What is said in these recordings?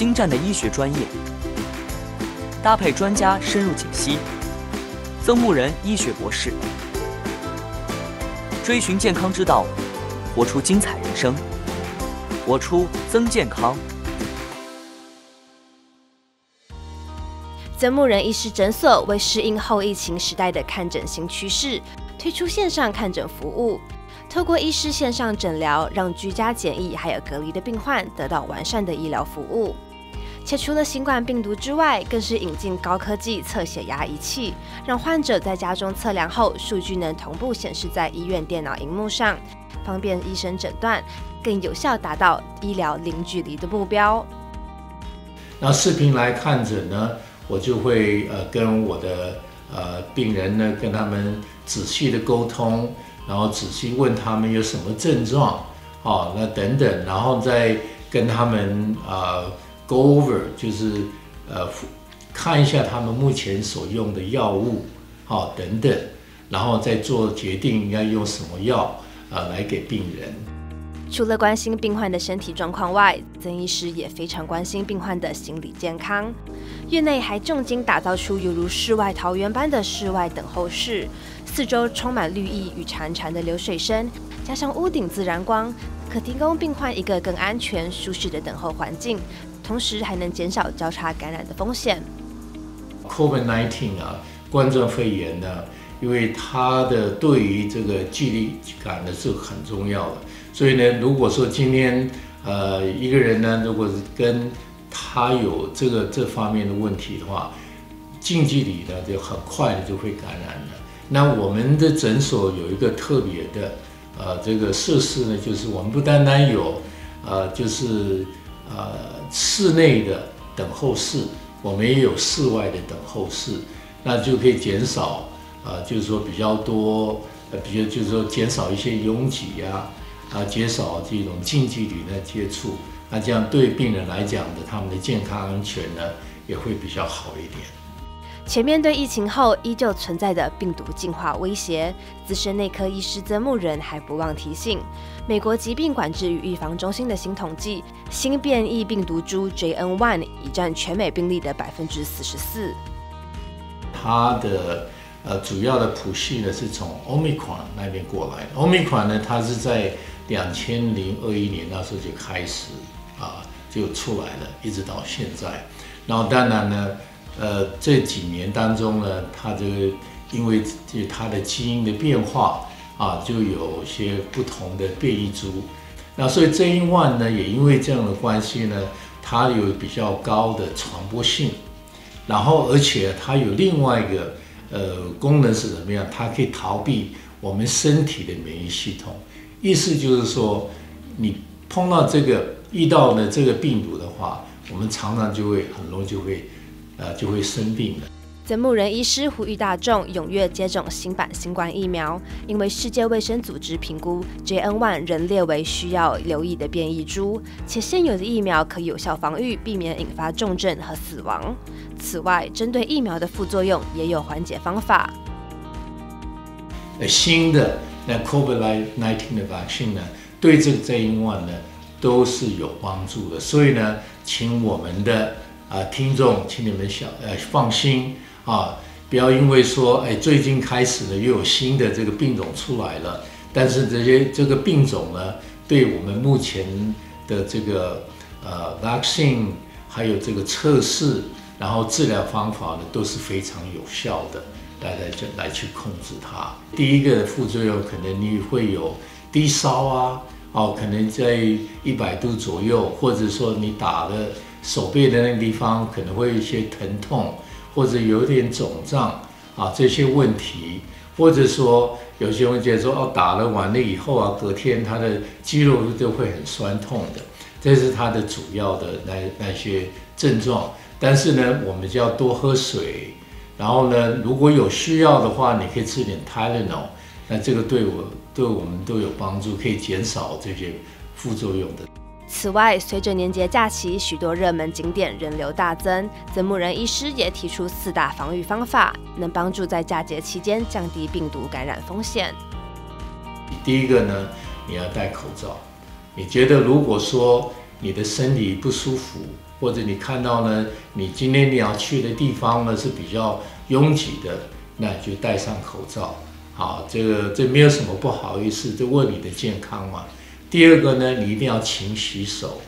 精湛的医学专业，搭配专家深入解析。曾木仁医学博士，追寻健康之道，活出精彩人生。活出曾健康。曾木仁医师诊所为适应后疫情时代的看诊新趋势，推出线上看诊服务。透过医师线上诊疗，让居家检疫还有隔离的病患得到完善的医疗服务。且除了新冠病毒之外，更是引进高科技测血压仪器，让患者在家中测量后，数据能同步显示在医院电脑荧幕上，方便医生诊断，更有效达到医疗零距离的目标。那视频来看诊呢，我就会呃跟我的呃病人呢，跟他们仔细的沟通，然后仔细问他们有什么症状，哦，那等等，然后再跟他们啊。Go over 就是呃看一下他们目前所用的药物，好等等，然后再做决定应该用什么药呃来给病人。除了关心病患的身体状况外，曾医师也非常关心病患的心理健康。院内还重金打造出犹如世外桃源般的室外等候室，四周充满绿意与潺潺的流水声，加上屋顶自然光，可提供病患一个更安全、舒适的等候环境。同时还能减少交叉感染的风险。COVID-19 啊，冠状肺炎呢，因为它的对于这个距离感呢是很重要的，所以呢，如果说今天呃一个人呢，如果是跟他有这个这方面的问题的话，近距离呢就很快的就会感染了。那我们的诊所有一个特别的呃这个设施呢，就是我们不单单有呃就是呃。室内的等候室，我们也有室外的等候室，那就可以减少，呃，就是说比较多，呃，比如就是说减少一些拥挤呀，啊，减少这种近距离的接触，那这样对病人来讲的，他们的健康安全呢，也会比较好一点。且面对疫情后依旧存在的病毒进化威胁，资深内科医师曾木仁还不忘提醒：美国疾病管制与预防中心的新统计，新变异病毒株 JN.1 已占全美病例的百分之四十四。它的呃主要的谱系呢是从 Omicron 那边过来，Omicron 呢它是在两千零二一年那时候就开始啊就出来了，一直到现在。然后当然呢。呃，这几年当中呢，它这个因为这它的基因的变化啊，就有些不同的变异株。那所以这一万呢，也因为这样的关系呢，它有比较高的传播性。然后而且它有另外一个呃功能是怎么样？它可以逃避我们身体的免疫系统。意思就是说，你碰到这个遇到的这个病毒的话，我们常常就会很容易就会。呃，就会生病了。曾木仁医师呼吁大众踊跃接种新版新冠疫苗，因为世界卫生组织评估 JN.1 仍列为需要留意的变异株，且现有的疫苗可有效防御，避免引发重症和死亡。此外，针对疫苗的副作用也有缓解方法。新的那 COVID-19 的 vaccine 呢，对这个 JN.1 呢都是有帮助的，所以呢，请我们的。啊，听众，请你们小呃放心啊，不要因为说哎最近开始呢又有新的这个病种出来了，但是这些这个病种呢，对我们目前的这个呃 vaccine 还有这个测试，然后治疗方法呢都是非常有效的，来来就来去控制它。第一个副作用可能你会有低烧啊，哦，可能在一百度左右，或者说你打了。手背的那个地方可能会有一些疼痛，或者有点肿胀啊，这些问题，或者说有些人觉得说哦，打了完了以后啊，隔天他的肌肉都会很酸痛的，这是他的主要的那那些症状。但是呢，我们就要多喝水，然后呢，如果有需要的话，你可以吃点 Tylenol，那这个对我对我们都有帮助，可以减少这些副作用的。此外，随着年节假期，许多热门景点人流大增。曾木仁医师也提出四大防御方法，能帮助在假节期间降低病毒感染风险。第一个呢，你要戴口罩。你觉得如果说你的身体不舒服，或者你看到呢，你今天你要去的地方呢是比较拥挤的，那就戴上口罩。好，这个这没有什么不好意思，就问你的健康嘛。第二个呢，你一定要勤洗手。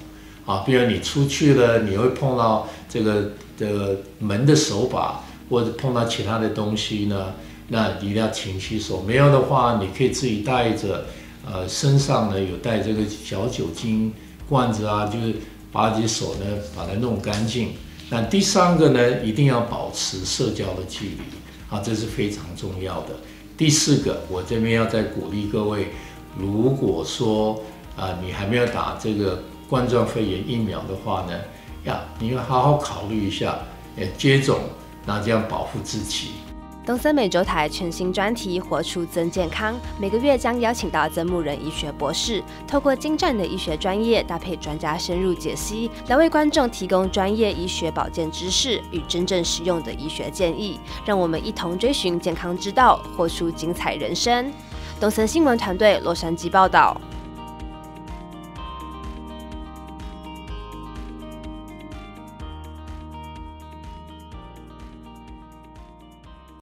啊，比如你出去了，你会碰到这个这个门的手把，或者碰到其他的东西呢，那一定要勤洗手。没有的话，你可以自己带着，呃，身上呢有带这个小酒精罐子啊，就是把你手呢把它弄干净。那第三个呢，一定要保持社交的距离，啊，这是非常重要的。第四个，我这边要再鼓励各位，如果说啊，你还没有打这个。冠状肺炎疫苗的话呢，呀，你要好好考虑一下，呃，接种，那这样保护自己。东森美洲台全新专题《活出增健康》，每个月将邀请到曾木人医学博士，透过精湛的医学专业，搭配专家深入解析，来为观众提供专业医学保健知识与真正实用的医学建议，让我们一同追寻健康之道，活出精彩人生。东森新闻团队洛杉矶报道。